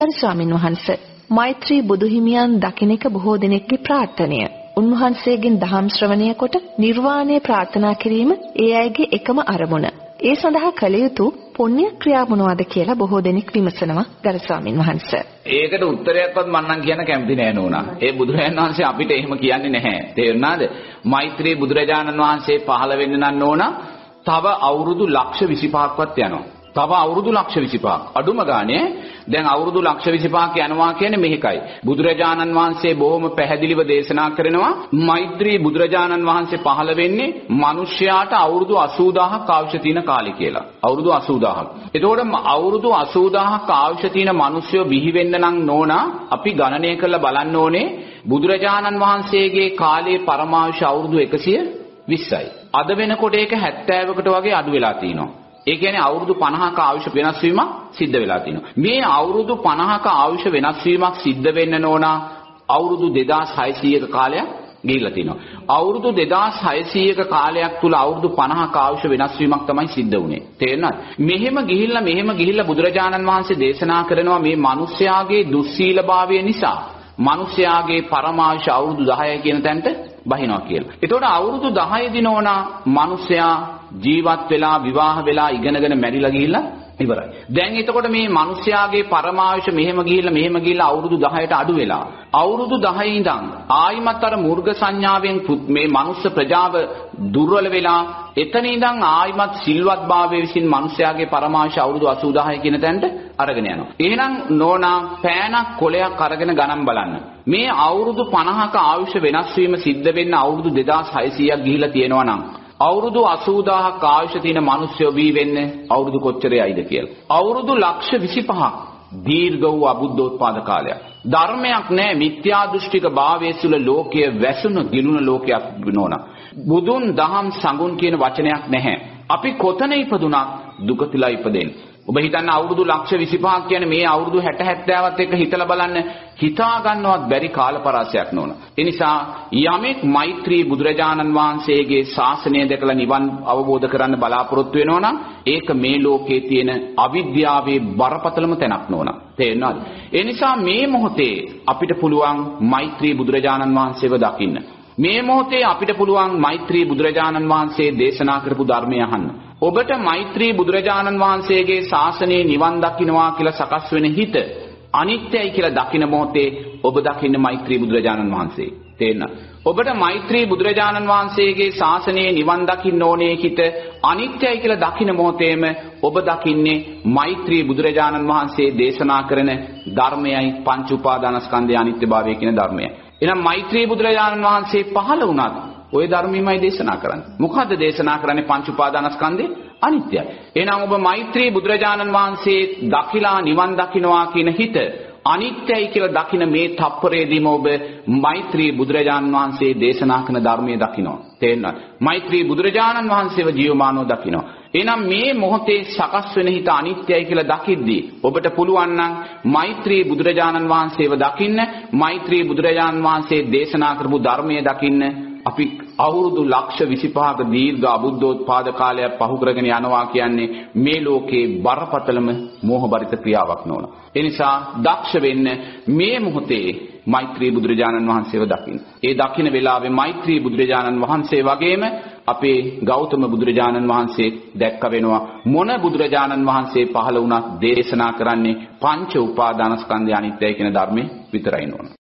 ගරු ස්වාමින් වහන්සේ මෛත්‍රී බුදුහිමියන් දකින එක බොහෝ දෙනෙක්ගේ ප්‍රාර්ථනය. උන්වහන්සේගෙන් දහම් ශ්‍රවණය කොට නිර්වාණය ප්‍රාර්ථනා කිරීම ඒ අයගේ එකම අරමුණ. ඒ සඳහා කළ යුතු පුණ්‍ය ක්‍රියා මොනවද කියලා බොහෝ දෙනෙක් විමසනවා ගරු ස්වාමින් වහන්සේ. ඒකට උත්තරයක්වත් මම නම් කියන්න කැමති නෑ නෝනා. ඒ බුදුරජාණන් වහන්සේ අපිට එහෙම කියන්නේ නැහැ. තේරුණාද? මෛත්‍රී බුදුරජාණන් වහන්සේ පහළ වෙන්න නම් නෝනා තව අවුරුදු ලක්ෂ 25ක්වත් යනවා. තව අවුරුදු ලක්ෂ 25ක් අඩුම ගානේ දැන් අවුරුදු ලක්ෂ 25ක් යනවා කියන්නේ මෙහිකයි. බුදුරජාණන් වහන්සේ බොහොම පැහැදිලිව දේශනා කරනවා මෛත්‍රී බුදුරජාණන් වහන්සේ පහළ වෙන්නේ මිනිස්යාට අවුරුදු 80000ක් අවශ්‍ය තියෙන කාලය කියලා. අවුරුදු 80000ක් එතකොට අවුරුදු 80000ක් අවශ්‍ය තියෙන මිනිස්සුયો බිහි වෙන්න නම් නෝනා අපි ගණනය කරලා බලන්න ඕනේ බුදුරජාණන් වහන්සේගේ කාලයේ පරමාවශ අවුරුදු 120යි අද වෙනකොට ඒක 70කට වගේ අඩු වෙලා තියෙනවා. ඒ කියන්නේ අවුරුදු 50ක ආයුෂ වෙනස් වීමක් සිද්ධ වෙලා තිනවා. මේ අවුරුදු 50ක ආයුෂ වෙනස් වීමක් සිද්ධ වෙන්න නෝනා අවුරුදු 2600ක කාලයක් ගිහිල්ලා තිනවා. අවුරුදු 2600ක කාලයක් තුල අවුරුදු 50ක ආයුෂ වෙනස් වීමක් තමයි සිද්ධ වුනේ. තේරෙනවද? මෙහෙම ගිහිල්ලා මෙහෙම ගිහිල්ලා බුදුරජාණන් වහන්සේ දේශනා කරනවා මේ මිනිස්යාගේ දුස්සීලභාවය නිසා මිනිස්යාගේ පරමාංශ අවුරුදු 10යි කියන තැනට බහිනවා කියලා. එතකොට අවුරුදු 10 දිනෝනා මිනිස්යා ජීවත් වෙලා විවාහ වෙලා ඉගෙනගෙන මැරිලා ගිහිල්ලා ඉවරයි. දැන් එතකොට මේ මිනිස්යාගේ පරමායුෂ මෙහෙම ගිහිල්ලා මෙහෙම ගිහිල්ලා අවුරුදු 10ට අඩු වෙලා අවුරුදු 10 ඉඳන් ආයිමත් අර මූර්ග සංඥාවෙන් මේ මනුස්ස ප්‍රජාව දුර්වල වෙලා එතන ඉඳන් ආයිමත් සිල්වත් භාවයේ විසින් මිනිස්යාගේ පරමායුෂ අවුරුදු 80000 කියන තැනට අරගෙන යනවා. එහෙනම් නෝනා පෑනක් කොලයක් අරගෙන ගණන් බලන්න. මේ අවුරුදු 50ක ආයුෂ වෙනස් වීම සිද්ධ වෙන්න අවුරුදු 2600ක් ගිහිල්ලා තියෙනවා නම් අවුරුදු 80000ක් ආයුෂ තියෙන මිනිස්සු වී වෙන්නේ අවුරුදු කොච්චරයිද කියලා. අවුරුදු ලක්ෂ 25ක් දීර්ඝ වූ අබුද්ධෝත්පාද කාලයක්. ධර්මයක් නැහැ මිත්‍යා දෘෂ්ටික භාවයේ සුල ලෝකයේ වැසුණු ගිලුණ ලෝකයක් නෝනා. බුදුන් දහම් සංගුණ කියන වචනයක් නැහැ. අපි කොතන ඉපදුනත් දුකතිලා ඉපදෙන්නේ. ඔබ හිතන්න අවුරුදු ලක්ෂ 25ක් කියන්නේ මේ අවුරුදු 60 70ත් එක්ක හිතලා බලන්න හිතා ගන්නවත් බැරි කාලපරාසයක් නෝන. ඒ නිසා යමෙක් මෛත්‍රී බුදුරජාණන් වහන්සේගේ ශාසනය දැකලා නිවන් අවබෝධ කරන්න බලාපොරොත්තු වෙනවා නම් ඒක මේ ලෝකේ තියෙන අවිද්‍යාවේ බරපතලම තැනක් නෝන. තේරෙනවද? ඒ නිසා මේ මොහොතේ අපිට පුළුවන් මෛත්‍රී බුදුරජාණන් වහන්සේව දකින්න. මේ මොහොතේ අපිට පුළුවන් මෛත්‍රී බුදුරජාණන් වහන්සේ දේශනා කරපු ධර්මය අහන්න. ඔබට මෛත්‍රී බුදුරජාණන් වහන්සේගේ ශාසනයේ නිවන් දකින්නවා කියලා සකස් වෙන හිත අනිත්‍යයි කියලා දකින මොහොතේ ඔබ දකින්න මෛත්‍රී බුදුරජාණන් වහන්සේ. තේරෙනවද? ඔබට මෛත්‍රී බුදුරජාණන් වහන්සේගේ ශාසනයේ නිවන් දකින්න ඕනේ හිත අනිත්‍යයි කියලා දකින මොහොතේම ඔබ දකින්නේ මෛත්‍රී බුදුරජාණන් වහන්සේ දේශනා කරන ධර්මයයි පංච උපාදානස්කන්ධයේ අනිත්‍යභාවය කියන ධර්මයයි. එහෙනම් මෛත්‍රී බුදුරජාණන් වහන්සේ පහළ වුණත් ওই ධර්මයමයි දේශනා කරන්නේ. මොකද්ද දේශනා කරන්නේ පංච උපාදානස්කන්ධේ? අනිත්‍යයි. එහෙනම් ඔබ මෛත්‍රී බුදුරජාණන් වහන්සේ දකිලා නිවන් දකින්නවා කියන හිත අනිත්‍යයි කියලා දකින මේ තප්පරේදීම ඔබ මෛත්‍රී බුදුරජාණන් වහන්සේ දේශනා කරන ධර්මයේ දකිනවා. තේරෙනවද? මෛත්‍රී බුදුරජාණන් වහන්සේව ජීවමානව දකිනවා. එහෙනම් මේ මොහොතේ සකස් වෙන හිත අනිත්‍යයි කියලා දකිද්දී ඔබට පුළුවන් නම් මෛත්‍රී බුදුරජාණන් වහන්සේව දකින්න, මෛත්‍රී බුදුරජාණන් වහන්සේ දේශනා කරපු ධර්මයේ දකින්න අපි අවුරුදු ලක්ෂ 25ක දීර්ඝ අබුද්ධෝත්පාද කාලයක් පහු කරගෙන යනවා කියන්නේ මේ ලෝකේ බරපතලම මෝහබරිත ක්‍රියාවක් නෝන. ඒ නිසා දක්ෂ වෙන්න මේ මොහොතේ මෛත්‍රී බුදුරජාණන් වහන්සේව දකින්න. ඒ දකින්න වෙලාවේ මෛත්‍රී බුදුරජාණන් වහන්සේ වගේම අපේ ගෞතම බුදුරජාණන් වහන්සේ දැක්ක වෙනවා මොන බුදුරජාණන් වහන්සේ පහළ වුණත් දේශනා කරන්නේ පංච උපාදානස්කන්ධය අනිත්‍යයි කියන ධර්මයේ විතරයි නෝන.